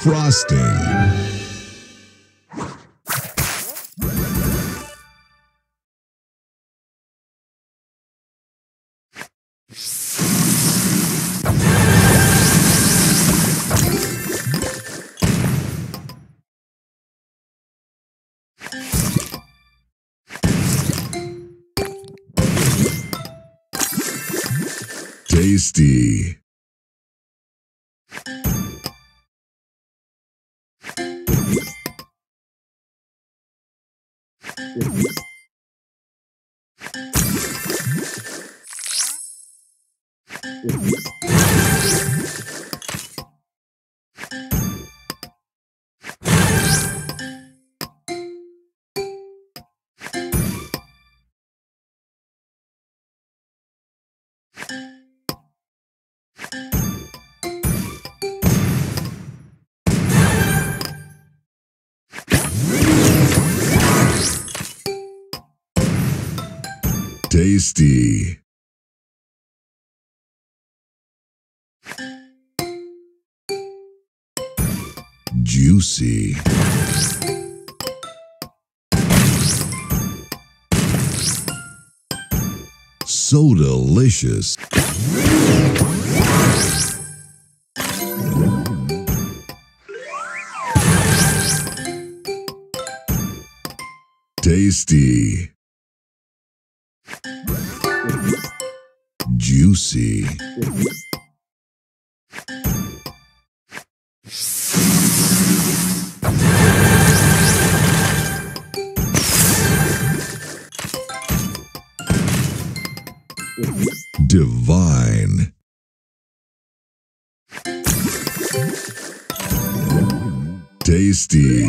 Frosting. Tasty. Thank you. Tasty. Juicy. So delicious. Tasty. Juicy. Divine. Tasty.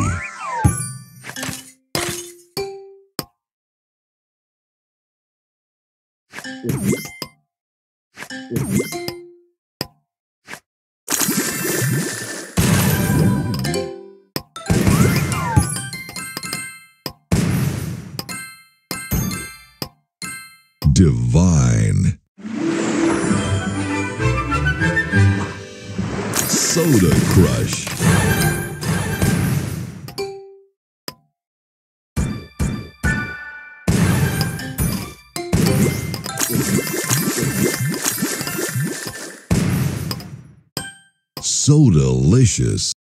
Divine. Soda Crush. So delicious.